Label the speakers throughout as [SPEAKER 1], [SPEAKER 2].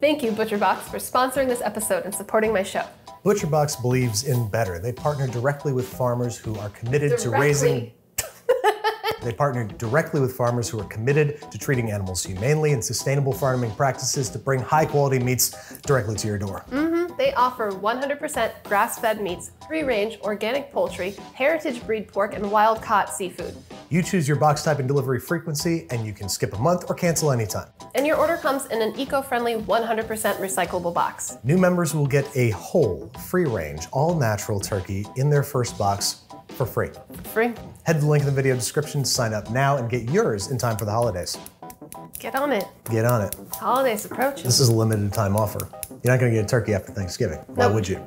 [SPEAKER 1] Thank you, ButcherBox, for sponsoring this episode and supporting my show.
[SPEAKER 2] ButcherBox believes in better. They partner directly with farmers who are committed to raising. They partner directly with farmers who are committed to treating animals humanely and sustainable farming practices to bring high quality meats directly to your door. Mm-hmm.
[SPEAKER 1] They offer 100% grass fed meats, free range organic poultry, heritage breed pork, and wild caught seafood.
[SPEAKER 2] You choose your box type and delivery frequency, and you can skip a month or cancel anytime.
[SPEAKER 1] And your order comes in an eco friendly 100% recyclable box.
[SPEAKER 2] New members will get a whole, free range, all natural turkey in their first box for free.
[SPEAKER 1] Free.
[SPEAKER 2] Head to the link in the video description to sign up now and get yours in time for the holidays.
[SPEAKER 1] Get on it.
[SPEAKER 2] Get on it.
[SPEAKER 1] Holidays approaching.
[SPEAKER 2] This is a limited time offer. You're not going to get a turkey after Thanksgiving. Why would you?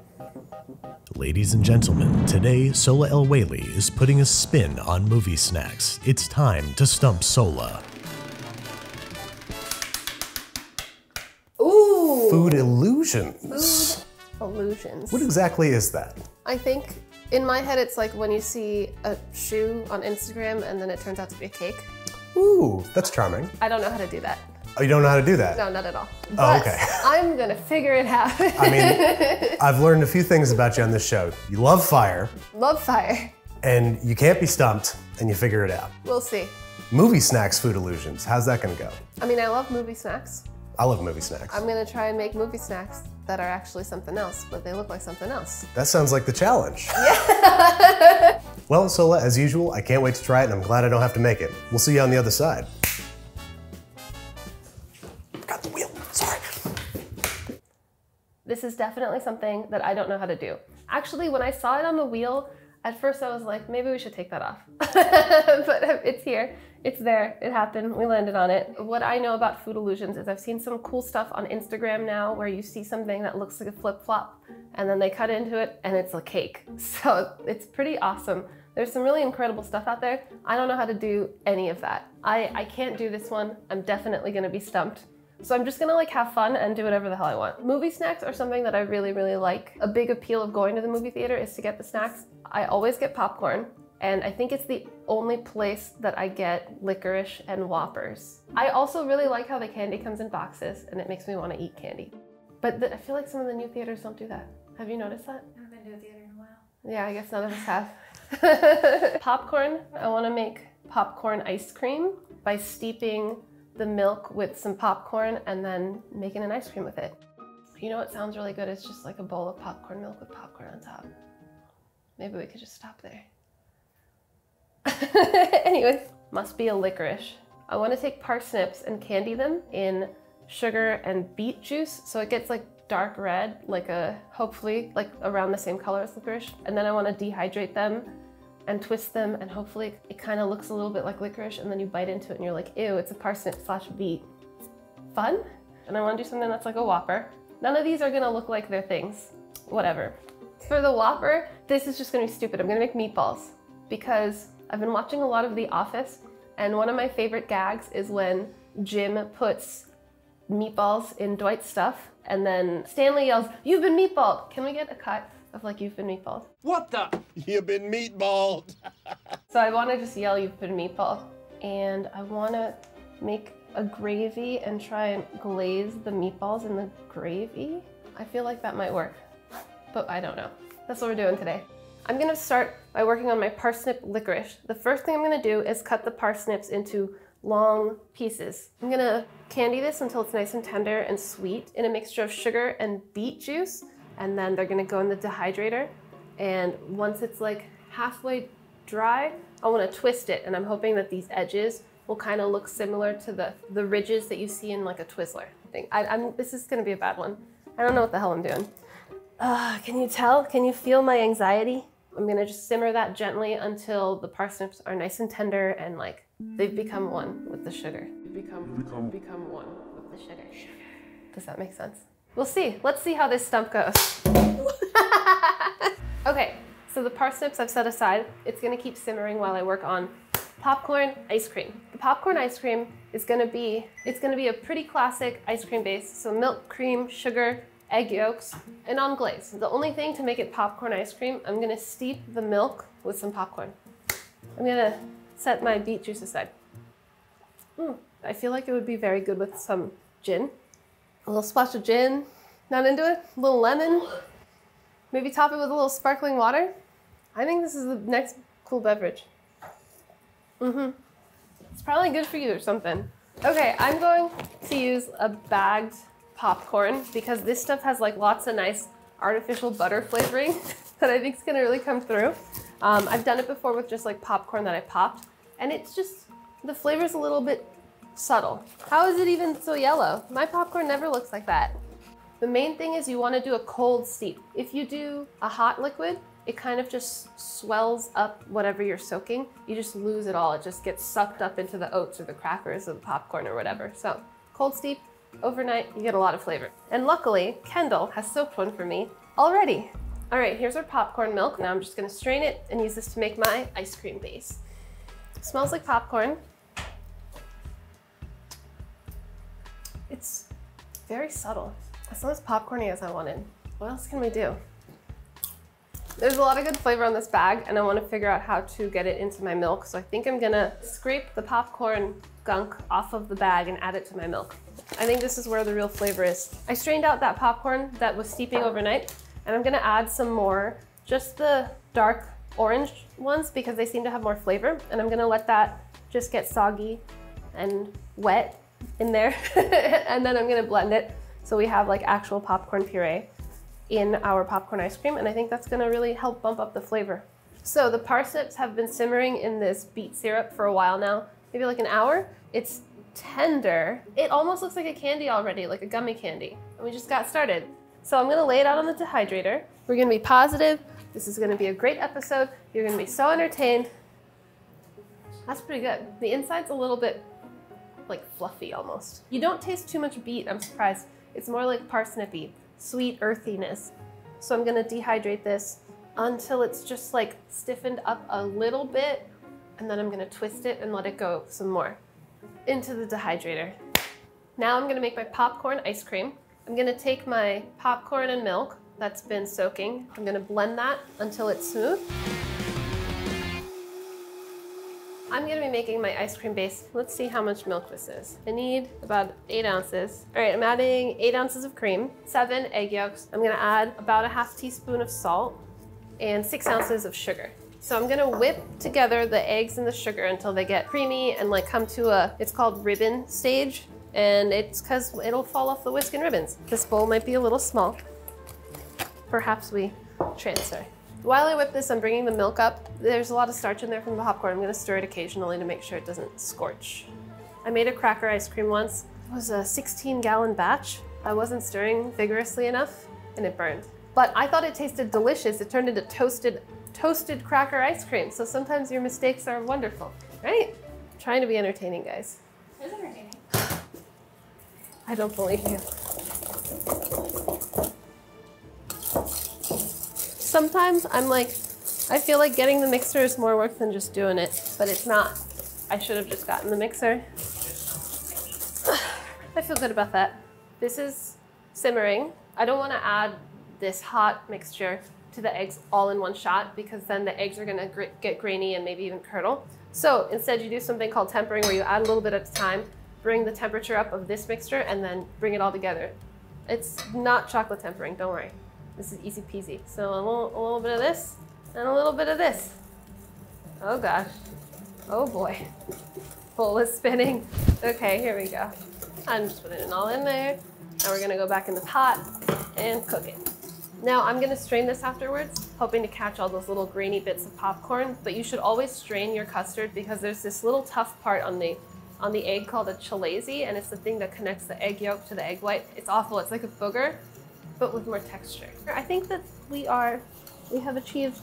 [SPEAKER 3] Ladies and gentlemen, today Sohla El-Waylly is putting a spin on movie snacks. It's time to stump Sohla.
[SPEAKER 1] Ooh.
[SPEAKER 2] Food illusions.
[SPEAKER 1] Food Illusions.
[SPEAKER 2] What exactly is that?
[SPEAKER 1] I think in my head it's like when you see a shoe on Instagram and then it turns out to be a cake.
[SPEAKER 2] Ooh, that's charming.
[SPEAKER 1] I don't know how to do that.
[SPEAKER 2] Oh, you don't know how to do that?
[SPEAKER 1] No, not at all. Oh, but
[SPEAKER 2] okay.
[SPEAKER 1] I'm gonna figure it out.
[SPEAKER 2] I mean, I've learned a few things about you on this show. You love fire,
[SPEAKER 1] Love fire.
[SPEAKER 2] and you can't be stumped, and you figure it out.
[SPEAKER 1] We'll see.
[SPEAKER 2] Movie snacks, food illusions. How's that going to go?
[SPEAKER 1] I mean, I love movie snacks.
[SPEAKER 2] I love movie snacks.
[SPEAKER 1] I'm gonna try and make movie snacks that are actually something else, but they look like something else.
[SPEAKER 2] That sounds like the challenge. Yeah. well, Sohla, as usual, I can't wait to try it, and I'm glad I don't have to make it. We'll see you on the other side.
[SPEAKER 1] This is definitely something that I don't know how to do. Actually, when I saw it on the wheel, at first I was like, maybe we should take that off. but it's here, it's there, it happened, we landed on it. What I know about food illusions is I've seen some cool stuff on Instagram now where you see something that looks like a flip flop and then they cut into it and it's a cake. So it's pretty awesome. There's some really incredible stuff out there. I don't know how to do any of that. I, I can't do this one. I'm definitely gonna be stumped. So I'm just gonna like have fun and do whatever the hell I want. Movie snacks are something that I really, really like. A big appeal of going to the movie theater is to get the snacks. I always get popcorn, and I think it's the only place that I get licorice and Whoppers. I also really like how the candy comes in boxes, and it makes me want to eat candy. But the, I feel like some of the new theaters don't do that. Have you noticed that?
[SPEAKER 4] I haven't been to a theater in a while.
[SPEAKER 1] Yeah, I guess none of us have. popcorn. I want to make popcorn ice cream by steeping the milk with some popcorn and then making an ice cream with it. You know what sounds really good? It's just like a bowl of popcorn milk with popcorn on top. Maybe we could just stop there. Anyways, must be a licorice. I want to take parsnips and candy them in sugar and beet juice so it gets like dark red, like a hopefully like around the same color as licorice. And then I want to dehydrate them and twist them and hopefully it kind of looks a little bit like licorice and then you bite into it and you're like, ew, it's a parsnip slash beet. Fun? And I want to do something that's like a Whopper. None of these are gonna look like their things. Whatever. For the Whopper, this is just gonna be stupid. I'm gonna make meatballs because I've been watching a lot of The Office and one of my favorite gags is when Jim puts meatballs in Dwight's stuff and then Stanley yells, You've been meatballed! Can we get a cut of like, You've been meatballed?
[SPEAKER 5] What the?
[SPEAKER 6] You've been meatballed.
[SPEAKER 1] So I want to just yell, "You've been meatball," and I want to make a gravy and try and glaze the meatballs in the gravy. I feel like that might work, but I don't know. That's what we're doing today. I'm gonna start by working on my parsnip licorice. The first thing I'm gonna do is cut the parsnips into long pieces. I'm gonna candy this until it's nice and tender and sweet in a mixture of sugar and beet juice, and then they're gonna go in the dehydrator. And once it's like halfway dry, I wanna twist it, and I'm hoping that these edges will kind of look similar to the, the ridges that you see in like a Twizzler thing. I, I'm, this is gonna be a bad one. I don't know what the hell I'm doing. Uh, can you tell? Can you feel my anxiety? I'm gonna just simmer that gently until the parsnips are nice and tender and like they've become one with the sugar. Become, become, one with the sugar. Does that make sense? We'll see. Let's see how this stump goes. okay, so the parsnips I've set aside. It's gonna keep simmering while I work on popcorn ice cream. The popcorn ice cream is gonna be, it's gonna be a pretty classic ice cream base. So milk, cream, sugar, egg yolks, and anglaise. The only thing to make it popcorn ice cream, I'm gonna steep the milk with some popcorn. I'm gonna set my beet juice aside. Mm, I feel like it would be very good with some gin. A little splash of gin. Not into it? A little lemon. Maybe top it with a little sparkling water. I think this is the next cool beverage. Mm-hmm. It's probably good for you or something. Okay, I'm going to use a bagged popcorn because this stuff has like lots of nice artificial butter flavoring that I think is gonna really come through. Um, I've done it before with just like popcorn that I popped and it's just, the flavor's a little bit subtle. How is it even so yellow? My popcorn never looks like that. The main thing is you wanna do a cold steep. If you do a hot liquid, it kind of just swells up whatever you're soaking. You just lose it all. It just gets sucked up into the oats or the crackers or the popcorn or whatever. So cold steep, overnight, you get a lot of flavor. And luckily, Kendall has soaked one for me already. All right, here's our popcorn milk. Now I'm just gonna strain it and use this to make my ice cream base. It smells like popcorn. Very subtle. It's not as popcorny as I wanted. What else can we do? There's a lot of good flavor on this bag and I wanna figure out how to get it into my milk. So I think I'm gonna scrape the popcorn gunk off of the bag and add it to my milk. I think this is where the real flavor is. I strained out that popcorn that was steeping overnight and I'm gonna add some more, just the dark orange ones because they seem to have more flavor. And I'm gonna let that just get soggy and wet in there. and then I'm gonna blend it so we have like actual popcorn puree in our popcorn ice cream. And I think that's gonna really help bump up the flavor. So the parsnips have been simmering in this beet syrup for a while now, maybe like an hour. It's tender. It almost looks like a candy already, like a gummy candy. And we just got started. So I'm gonna lay it out on the dehydrator. We're gonna be positive. This is gonna be a great episode. You're gonna be so entertained. That's pretty good. The inside's a little bit like fluffy almost. You don't taste too much beet, I'm surprised. It's more like parsnippy, sweet earthiness. So I'm gonna dehydrate this until it's just like stiffened up a little bit and then I'm gonna twist it and let it go some more into the dehydrator. Now I'm gonna make my popcorn ice cream. I'm gonna take my popcorn and milk that's been soaking. I'm gonna blend that until it's smooth. I'm gonna be making my ice cream base. Let's see how much milk this is. I need about eight ounces. All right, I'm adding eight ounces of cream, seven egg yolks. I'm gonna add about a half teaspoon of salt and six ounces of sugar. So I'm gonna whip together the eggs and the sugar until they get creamy and like come to a, it's called ribbon stage. And it's cause it'll fall off the whisk and ribbons. This bowl might be a little small. Perhaps we transfer. While I whip this, I'm bringing the milk up. There's a lot of starch in there from the popcorn. I'm gonna stir it occasionally to make sure it doesn't scorch. I made a cracker ice cream once. It was a 16 gallon batch. I wasn't stirring vigorously enough and it burned. But I thought it tasted delicious. It turned into toasted, toasted cracker ice cream. So sometimes your mistakes are wonderful, right? I'm trying to be entertaining, guys.
[SPEAKER 4] It's entertaining.
[SPEAKER 1] I don't believe you. Sometimes I'm like, I feel like getting the mixer is more work than just doing it, but it's not. I should have just gotten the mixer. I feel good about that. This is simmering. I don't want to add this hot mixture to the eggs all in one shot because then the eggs are going to gr get grainy and maybe even curdle. So instead you do something called tempering where you add a little bit at a time, bring the temperature up of this mixture and then bring it all together. It's not chocolate tempering, don't worry. This is easy peasy. So a little, a little bit of this and a little bit of this. Oh gosh. Oh boy. Bowl is spinning. Okay, here we go. I'm just putting it all in there. Now we're gonna go back in the pot and cook it. Now I'm gonna strain this afterwards, hoping to catch all those little grainy bits of popcorn, but you should always strain your custard because there's this little tough part on the on the egg called a chalazae, and it's the thing that connects the egg yolk to the egg white. It's awful, it's like a booger, but with more texture. I think that we are, we have achieved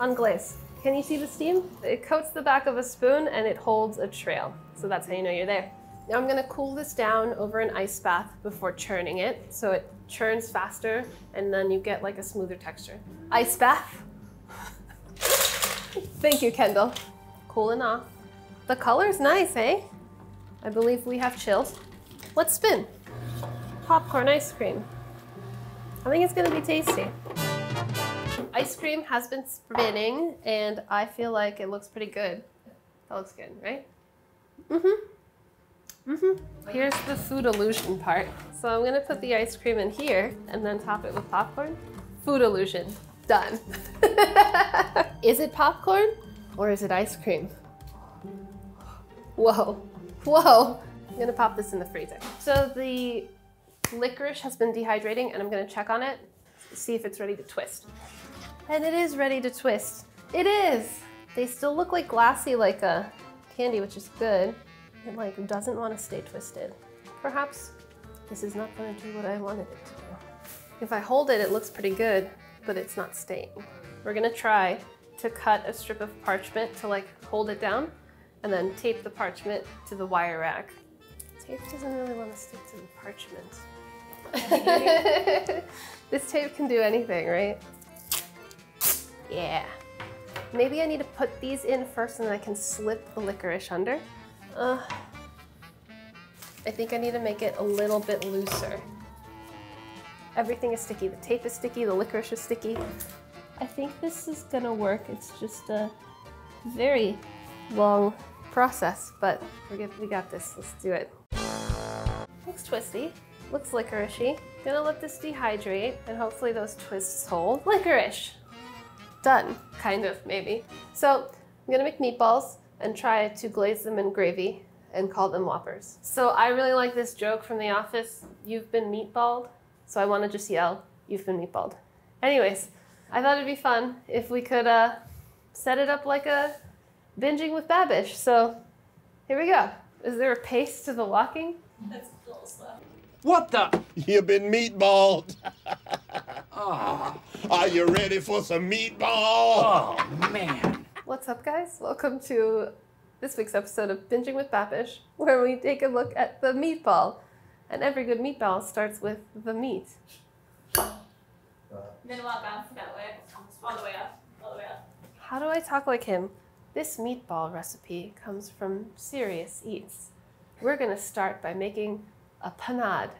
[SPEAKER 1] anglaise. Can you see the steam? It coats the back of a spoon and it holds a trail. So that's how you know you're there. Now I'm gonna cool this down over an ice bath before churning it. So it churns faster and then you get like a smoother texture. Ice bath. Thank you, Kendall. Cooling off. The color's nice, eh? I believe we have chills. Let's spin. Popcorn ice cream. I think it's gonna be tasty. Ice cream has been spinning and I feel like it looks pretty good. That looks good, right? Mm-hmm. Mm-hmm. Here's the food illusion part. So I'm gonna put the ice cream in here and then top it with popcorn. Food illusion, done. is it popcorn or is it ice cream? Whoa, whoa. I'm gonna pop this in the freezer. So the licorice has been dehydrating and I'm gonna check on it, see if it's ready to twist. And it is ready to twist. It is! They still look like glassy like a candy, which is good. It like doesn't want to stay twisted. Perhaps this is not to do what I wanted it to do. If I hold it, it looks pretty good, but it's not staying. We're gonna try to cut a strip of parchment to like hold it down and then tape the parchment to the wire rack. Tape doesn't really want to stick to the parchment. this tape can do anything, right? Yeah. Maybe I need to put these in first and then I can slip the licorice under. Uh, I think I need to make it a little bit looser. Everything is sticky. The tape is sticky, the licorice is sticky. I think this is gonna work. It's just a very long process, but we got this. Let's do it. Looks twisty, looks licoricey. Gonna let this dehydrate and hopefully those twists hold. Licorice! Done, kind of, maybe. So I'm gonna make meatballs and try to glaze them in gravy and call them Whoppers. So I really like this joke from The Office, you've been meatballed. So I wanna just yell, you've been meatballed. Anyways, I thought it'd be fun if we could uh, set it up like a binging with Babish. So here we go. Is there a pace to the walking?
[SPEAKER 4] That's a little slow.
[SPEAKER 6] What the? You've been meatballed. oh. Are you ready for some meatball?
[SPEAKER 4] Oh, man.
[SPEAKER 1] What's up, guys? Welcome to this week's episode of Binging with Babish, where we take a look at the meatball. And every good meatball starts with the meat.
[SPEAKER 4] Then a lot bounce that way. All the way up. All the way up.
[SPEAKER 1] How do I talk like him? This meatball recipe comes from Serious Eats. We're gonna start by making a panade.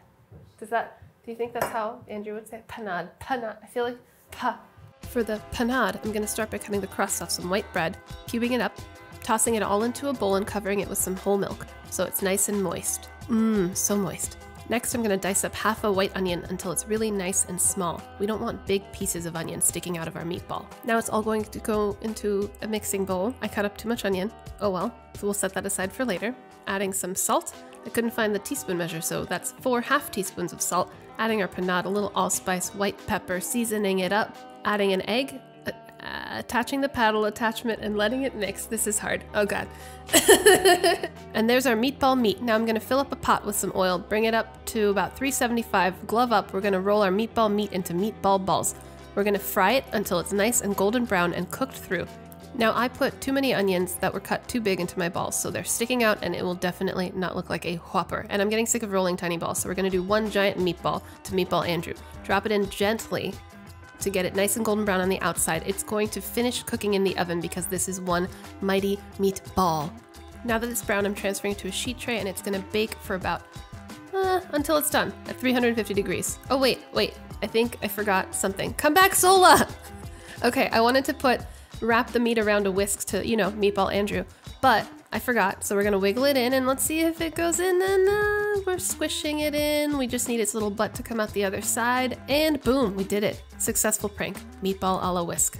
[SPEAKER 1] Does that, do you think that's how Andrew would say it? Panade, panade. I feel like pa. For the panade, I'm gonna start by cutting the crust off some white bread, cubing it up, tossing it all into a bowl and covering it with some whole milk so it's nice and moist. Mmm, so moist. Next, I'm gonna dice up half a white onion until it's really nice and small. We don't want big pieces of onion sticking out of our meatball. Now it's all going to go into a mixing bowl. I cut up too much onion. Oh well, so we'll set that aside for later. Adding some salt. I couldn't find the teaspoon measure, so that's four half teaspoons of salt. Adding our panade, a little allspice, white pepper, seasoning it up. Adding an egg, uh, attaching the paddle attachment and letting it mix. This is hard. Oh god. and there's our meatball meat. Now I'm gonna fill up a pot with some oil, bring it up to about 375, glove up. We're gonna roll our meatball meat into meatball balls. We're gonna fry it until it's nice and golden brown and cooked through. Now I put too many onions that were cut too big into my balls, so they're sticking out and it will definitely not look like a whopper. And I'm getting sick of rolling tiny balls, so we're gonna do one giant meatball to meatball Andrew. Drop it in gently to get it nice and golden brown on the outside. It's going to finish cooking in the oven because this is one mighty meatball. Now that it's brown, I'm transferring to a sheet tray and it's gonna bake for about, uh, until it's done at 350 degrees. Oh wait, wait, I think I forgot something. Come back, Sohla! okay, I wanted to put, wrap the meat around a whisk to, you know, meatball Andrew, but I forgot. So we're gonna wiggle it in and let's see if it goes in and uh, we're squishing it in. We just need its little butt to come out the other side and boom, we did it. Successful prank, meatball a la whisk.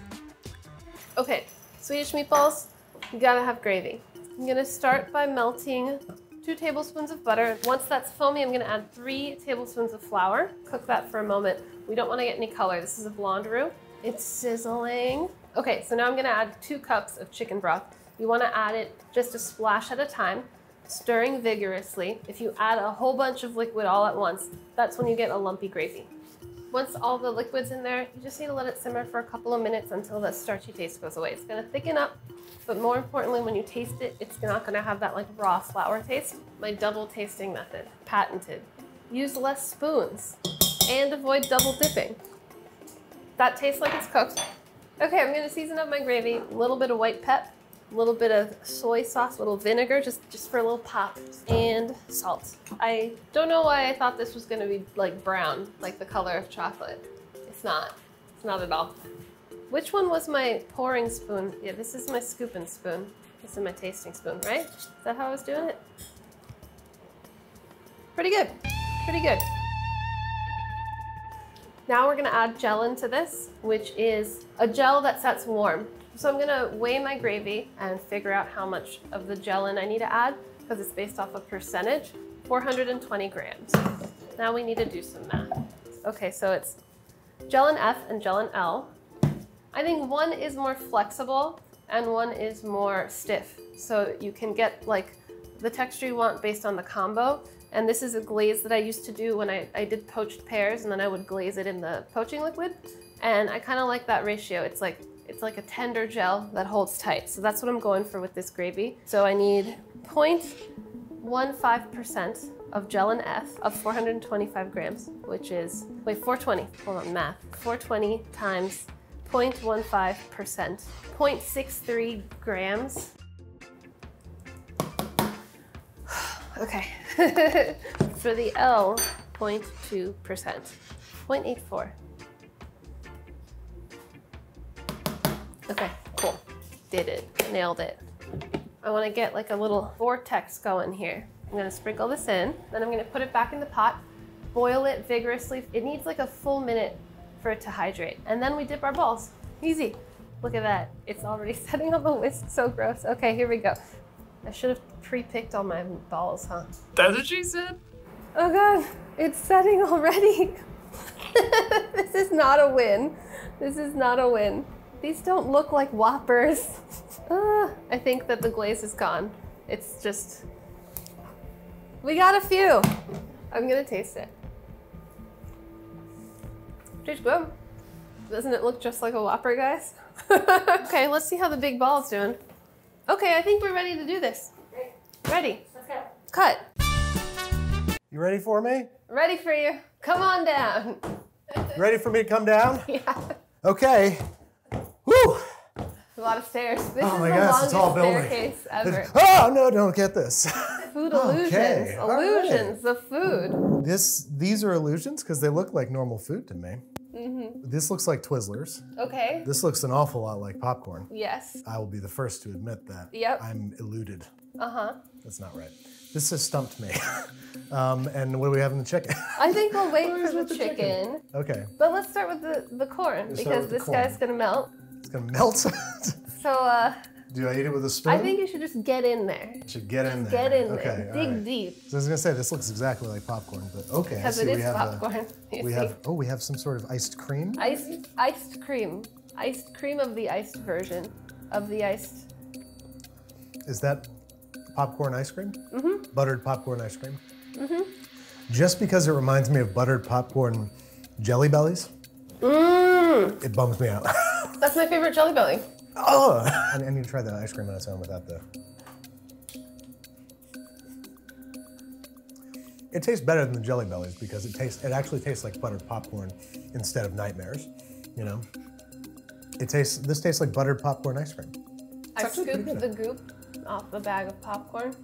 [SPEAKER 1] Okay, Swedish meatballs, you gotta have gravy. I'm gonna start by melting two tablespoons of butter. Once that's foamy, I'm gonna add three tablespoons of flour. Cook that for a moment. We don't wanna get any color. This is a blonde roux. It's sizzling. Okay, so now I'm gonna add two cups of chicken broth. You wanna add it just a splash at a time, stirring vigorously. If you add a whole bunch of liquid all at once, that's when you get a lumpy gravy. Once all the liquid's in there, you just need to let it simmer for a couple of minutes until the starchy taste goes away. It's gonna thicken up, but more importantly, when you taste it, it's not gonna have that like raw flour taste. My double tasting method, patented. Use less spoons and avoid double dipping. That tastes like it's cooked. Okay, I'm gonna season up my gravy, a little bit of white pep, a little bit of soy sauce, a little vinegar, just, just for a little pop, and salt. I don't know why I thought this was gonna be like brown, like the color of chocolate. It's not, it's not at all. Which one was my pouring spoon? Yeah, this is my scooping spoon. This is my tasting spoon, right? Is that how I was doing it? Pretty good. Pretty good. Now we're gonna add gel into this, which is a gel that sets warm. So I'm gonna weigh my gravy and figure out how much of the gelatin I need to add because it's based off a percentage, 420 grams. Now we need to do some math. Okay, so it's gellan F and gellan L. I think one is more flexible and one is more stiff. So you can get like the texture you want based on the combo. And this is a glaze that I used to do when I, I did poached pears and then I would glaze it in the poaching liquid. And I kind of like that ratio. It's like it's like a tender gel that holds tight. So that's what I'm going for with this gravy. So I need 0.15% of gellan F of 425 grams, which is, wait, 420, hold on, math. 420 times 0.15%, 0.63 grams. Okay. For the L, 0.2%, 0.84. Okay, cool. Did it. Nailed it. I want to get like a little vortex going here. I'm going to sprinkle this in, then I'm going to put it back in the pot, boil it vigorously. It needs like a full minute for it to hydrate. And then we dip our balls. Easy. Look at that. It's already setting on the whisk. So gross. Okay, here we go. I should have pre-picked all my balls, huh?
[SPEAKER 5] That's what she said.
[SPEAKER 1] Oh god, it's setting already. this is not a win. This is not a win. These don't look like Whoppers. Ah, I think that the glaze is gone. It's just. We got a few. I'm gonna taste it. Tastes good. Doesn't it look just like a Whopper, guys? okay, let's see how the big ball's doing. Okay, I think we're ready to do this. Ready.
[SPEAKER 4] Let's go.
[SPEAKER 1] Cut.
[SPEAKER 2] You ready for me?
[SPEAKER 1] Ready for you. Come on down.
[SPEAKER 2] Ready for me to come down?
[SPEAKER 1] Yeah.
[SPEAKER 2] Okay. Woo!
[SPEAKER 1] A lot of stairs. This
[SPEAKER 2] Oh
[SPEAKER 1] is
[SPEAKER 2] my
[SPEAKER 1] the
[SPEAKER 2] gosh,
[SPEAKER 1] longest
[SPEAKER 2] it's all building.
[SPEAKER 1] staircase ever.
[SPEAKER 2] Oh no! Don't get this.
[SPEAKER 1] Food
[SPEAKER 2] Okay,
[SPEAKER 1] illusions.
[SPEAKER 2] all right.
[SPEAKER 1] Illusions. The food.
[SPEAKER 2] this these are illusions because they look like normal food to me.
[SPEAKER 1] Mm-hmm.
[SPEAKER 2] This looks like Twizzlers.
[SPEAKER 1] Okay.
[SPEAKER 2] This looks an awful lot like popcorn.
[SPEAKER 1] Yes.
[SPEAKER 2] I will be the first to admit that.
[SPEAKER 1] Yep.
[SPEAKER 2] I'm eluded.
[SPEAKER 1] Uh huh.
[SPEAKER 2] That's not right. This has stumped me. um, and what do we have in the chicken?
[SPEAKER 1] I think we'll wait for the
[SPEAKER 2] the
[SPEAKER 1] chicken.
[SPEAKER 2] chicken? okay,
[SPEAKER 1] But let's start with the, the corn
[SPEAKER 2] start
[SPEAKER 1] because
[SPEAKER 2] the
[SPEAKER 1] this
[SPEAKER 2] corn.
[SPEAKER 1] guy's gonna melt.
[SPEAKER 2] it's gonna melt.
[SPEAKER 1] So uh,
[SPEAKER 2] do I eat it with a spoon?
[SPEAKER 1] I think you should just get in there.
[SPEAKER 2] should get in there.
[SPEAKER 1] Get in
[SPEAKER 2] okay,
[SPEAKER 1] there. Dig
[SPEAKER 2] right.
[SPEAKER 1] deep.
[SPEAKER 2] So I was gonna say this looks exactly like popcorn, but okay.
[SPEAKER 1] Because it
[SPEAKER 2] we have a-
[SPEAKER 1] popcorn. you
[SPEAKER 2] we have oh we have some sort of iced cream.
[SPEAKER 1] iced iced cream. Iced cream of the iced version of the iced.
[SPEAKER 2] Is that popcorn ice cream? Mm-hmm. Buttered popcorn ice cream. Mm-hmm. Just because it reminds me of buttered popcorn jelly bellies,
[SPEAKER 1] Mmm.
[SPEAKER 2] it bums me out.
[SPEAKER 1] That's my favorite Jelly Belly.
[SPEAKER 2] Oh, I I need to try the ice cream on its own without the. It tastes better than the jelly bellies because it tastes. It actually tastes like buttered popcorn instead of nightmares. You know. It tastes. This tastes like buttered popcorn ice cream.
[SPEAKER 1] I scooped the goop off the bag of popcorn.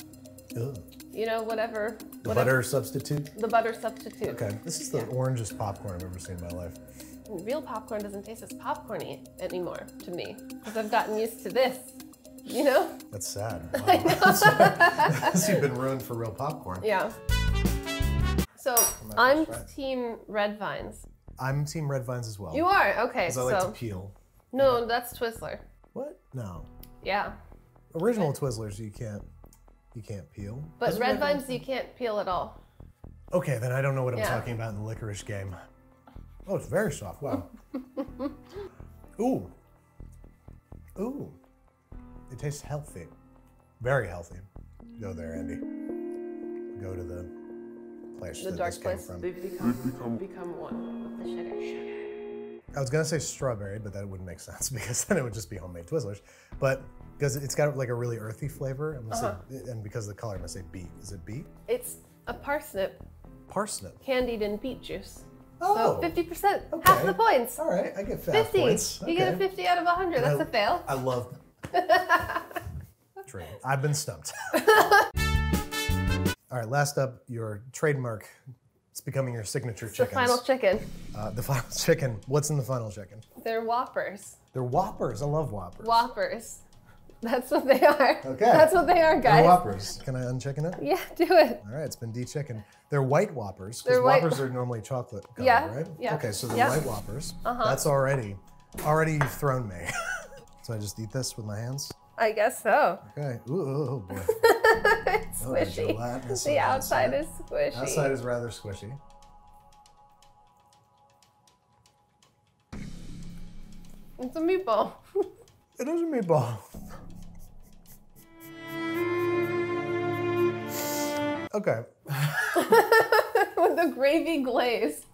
[SPEAKER 2] Ugh.
[SPEAKER 1] You know, whatever.
[SPEAKER 2] The
[SPEAKER 1] whatever
[SPEAKER 2] butter substitute.
[SPEAKER 1] The butter substitute.
[SPEAKER 2] Okay, this is the orangest popcorn I've ever seen in my life.
[SPEAKER 1] Real popcorn doesn't taste as popcorny anymore to me because I've gotten used to this. You know?
[SPEAKER 2] That's sad. Wow. You've been ruined for real popcorn.
[SPEAKER 1] Yeah. So I'm team red vines.
[SPEAKER 2] I'm team red vines as well.
[SPEAKER 1] You are okay.
[SPEAKER 2] Because I
[SPEAKER 1] So
[SPEAKER 2] like to peel.
[SPEAKER 1] no, that's Twizzler.
[SPEAKER 2] What? No.
[SPEAKER 1] Yeah,
[SPEAKER 2] Original Twizzlers you can't you can't peel.
[SPEAKER 1] but red vines you can't peel at all.
[SPEAKER 2] Okay, then I don't know what I'm
[SPEAKER 1] Yeah.
[SPEAKER 2] talking about in the licorice game. Oh, it's very soft. Wow. Ooh. Ooh. It tastes healthy. Very healthy. Go there, Andy. Go to the place
[SPEAKER 1] The
[SPEAKER 2] that
[SPEAKER 1] dark
[SPEAKER 2] this came
[SPEAKER 1] place.
[SPEAKER 2] from.
[SPEAKER 1] Become, become one with the sugar. sugar.
[SPEAKER 2] I was gonna say strawberry, but that wouldn't make sense because then it would just be homemade Twizzlers. But because it's got like a really earthy flavor, I'm gonna say, and because of the color, I'm gonna say beet. Is it beet?
[SPEAKER 1] It's a parsnip
[SPEAKER 2] Parsnip.
[SPEAKER 1] candied in beet juice.
[SPEAKER 2] Oh,
[SPEAKER 1] So 50%, half the points.
[SPEAKER 2] All right, I get
[SPEAKER 1] 50.
[SPEAKER 2] points.
[SPEAKER 1] You get a 50 out of 100. That's
[SPEAKER 2] I-
[SPEAKER 1] a fail.
[SPEAKER 2] I love. True. I've been stumped. All right, last up, your trademark. It's becoming your signature
[SPEAKER 1] chicken.
[SPEAKER 2] The
[SPEAKER 1] final chicken.
[SPEAKER 2] uh, the final chicken. What's in the final chicken?
[SPEAKER 1] They're Whoppers.
[SPEAKER 2] They're Whoppers. I love Whoppers.
[SPEAKER 1] Whoppers. That's what they are.
[SPEAKER 2] Okay.
[SPEAKER 1] That's what they are,
[SPEAKER 2] They're
[SPEAKER 1] guys.
[SPEAKER 2] Whoppers. Can I unchicken it?
[SPEAKER 1] Yeah, do it.
[SPEAKER 2] All right, it's been de-chicken. They're white Whoppers because
[SPEAKER 1] They're white-
[SPEAKER 2] Whoppers are normally chocolate colored,
[SPEAKER 1] Yeah,
[SPEAKER 2] right?
[SPEAKER 1] yeah,
[SPEAKER 2] Okay, so they're
[SPEAKER 1] yeah.
[SPEAKER 2] white Whoppers.
[SPEAKER 1] Uh-huh.
[SPEAKER 2] That's already, already you've thrown me. so I just eat this with my hands.
[SPEAKER 1] I guess so.
[SPEAKER 2] Okay. Ooh, oh boy.
[SPEAKER 1] it's
[SPEAKER 2] Oh,
[SPEAKER 1] squishy. the outside
[SPEAKER 2] outside.
[SPEAKER 1] is squishy.
[SPEAKER 2] Outside is rather squishy.
[SPEAKER 1] It's a meatball.
[SPEAKER 2] It is a meatball. Okay.
[SPEAKER 1] With the gravy glaze.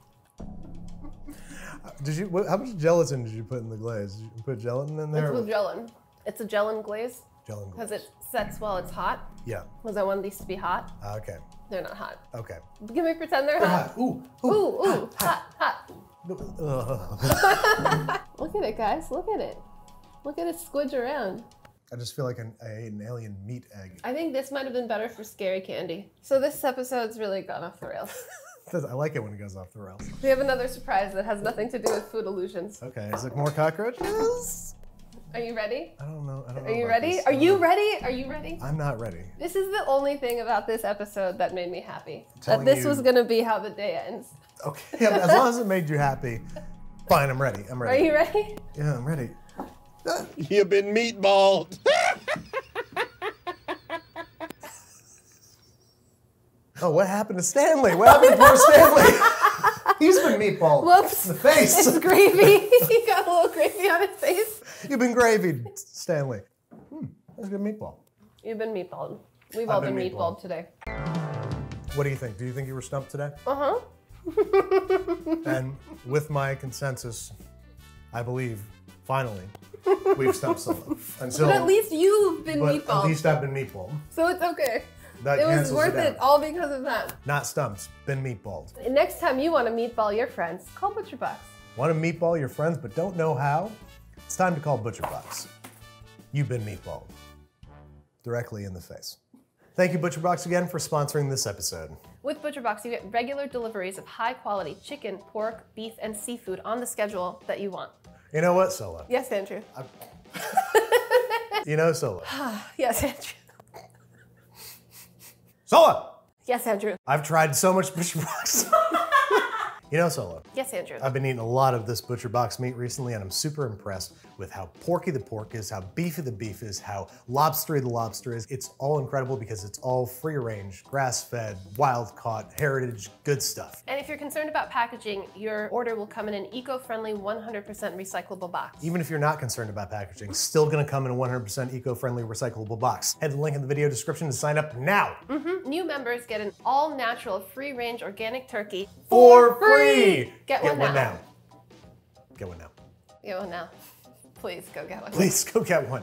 [SPEAKER 2] Did you? What, how much gelatin did you put in the glaze? Did you put gelatin in there?
[SPEAKER 1] It's with gelatin. It's a gelatin glaze
[SPEAKER 2] Gelatin glaze.
[SPEAKER 1] because it sets while it's hot.
[SPEAKER 2] Yeah.
[SPEAKER 1] Because I want these to be hot.
[SPEAKER 2] Ah, Okay.
[SPEAKER 1] They're not hot.
[SPEAKER 2] Okay.
[SPEAKER 1] Can we pretend they're hot?
[SPEAKER 2] Ah, ooh.
[SPEAKER 1] Ooh, ooh, hot, hot.
[SPEAKER 2] Ugh.
[SPEAKER 1] Look at it, guys. Look at it. Look at it squidge around.
[SPEAKER 2] I just feel like an, an alien meat egg.
[SPEAKER 1] I think this might have been better for scary candy. So this episode's really gone off the rails.
[SPEAKER 2] I like it when it goes off the rails.
[SPEAKER 1] we have another surprise that has nothing to do with food illusions.
[SPEAKER 2] Okay. Is it more cockroaches?
[SPEAKER 1] Are you ready?
[SPEAKER 2] I don't know. I don't know.
[SPEAKER 1] Are you ready?
[SPEAKER 2] this.
[SPEAKER 1] Are you uh, ready? Are you ready?
[SPEAKER 2] I'm not ready.
[SPEAKER 1] This is the only thing about this episode that made me happy. That this
[SPEAKER 2] you-
[SPEAKER 1] was gonna be how the day ends.
[SPEAKER 2] Okay. As long as it made you happy, fine. I'm ready. I'm ready.
[SPEAKER 1] Are you ready?
[SPEAKER 2] Yeah, I'm ready.
[SPEAKER 6] You've been meatballed.
[SPEAKER 2] Oh, what happened to Stanley? What happened to poor Stanley? He's been meatballed
[SPEAKER 1] Whoops.
[SPEAKER 2] in the face.
[SPEAKER 1] It's gravy. he got a little gravy on his face.
[SPEAKER 2] You've been gravied, Stanley. Hmm, that's a good meatball.
[SPEAKER 1] You've been meatballed. We've
[SPEAKER 2] I've
[SPEAKER 1] all
[SPEAKER 2] been
[SPEAKER 1] been
[SPEAKER 2] meatballed.
[SPEAKER 1] meatballed today.
[SPEAKER 2] What do you think? Do you think you were stumped today?
[SPEAKER 1] Uh huh.
[SPEAKER 2] And with my consensus, I believe, finally, we've stumped someone. Until,
[SPEAKER 1] But at least you've been
[SPEAKER 2] but
[SPEAKER 1] meatballed.
[SPEAKER 2] at least I've been meatballed.
[SPEAKER 1] so it's okay.
[SPEAKER 2] That
[SPEAKER 1] It was worth
[SPEAKER 2] it,
[SPEAKER 1] it all because of that.
[SPEAKER 2] Not stumped, been meatballed.
[SPEAKER 1] And next time you want to meatball your friends, call Butcher Box.
[SPEAKER 2] Want to meatball your friends but don't know how? It's time to call Butcher Box. You've been meatballed. Directly in the face. Thank you, Butcher Box, again for sponsoring this episode.
[SPEAKER 1] With ButcherBox, you get regular deliveries of high quality chicken, pork, beef, and seafood on the schedule that you want.
[SPEAKER 2] You know what, Sohla?
[SPEAKER 1] Yes, Andrew.
[SPEAKER 2] You know Sohla.
[SPEAKER 1] Yes, Andrew.
[SPEAKER 2] Sohla!
[SPEAKER 1] Yes, Andrew.
[SPEAKER 2] I've tried so much Butcher Box. you know Sohla.
[SPEAKER 1] Yes, Andrew.
[SPEAKER 2] I've been eating a lot of this Butcher Box meat recently, and I'm super impressed with how porky the pork is, how beefy the beef is, how lobstery the lobster is. It's all incredible because it's all free range, grass fed, wild caught, heritage, good stuff.
[SPEAKER 1] And if you're concerned about packaging, your order will come in an eco friendly 100% recyclable box.
[SPEAKER 2] Even if you're not concerned about packaging, still gonna come in a 100% eco-friendly recyclable box. Head to the link in the video description to sign up now. Mm-hmm.
[SPEAKER 1] New members get an all natural free range organic turkey
[SPEAKER 2] For free!
[SPEAKER 1] Get, one, now.
[SPEAKER 2] Get one now.
[SPEAKER 1] Get one now. Please go get one.
[SPEAKER 2] Please go get one.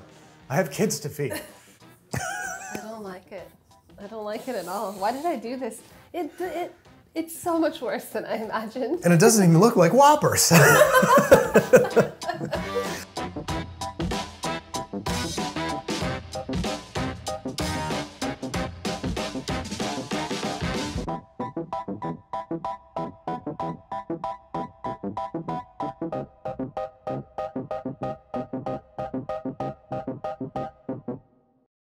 [SPEAKER 2] I have kids to feed.
[SPEAKER 1] I don't like it. I don't like it at all. Why did I do this? It, it, it's so much worse than I imagined.
[SPEAKER 2] and it doesn't even look like Whoppers.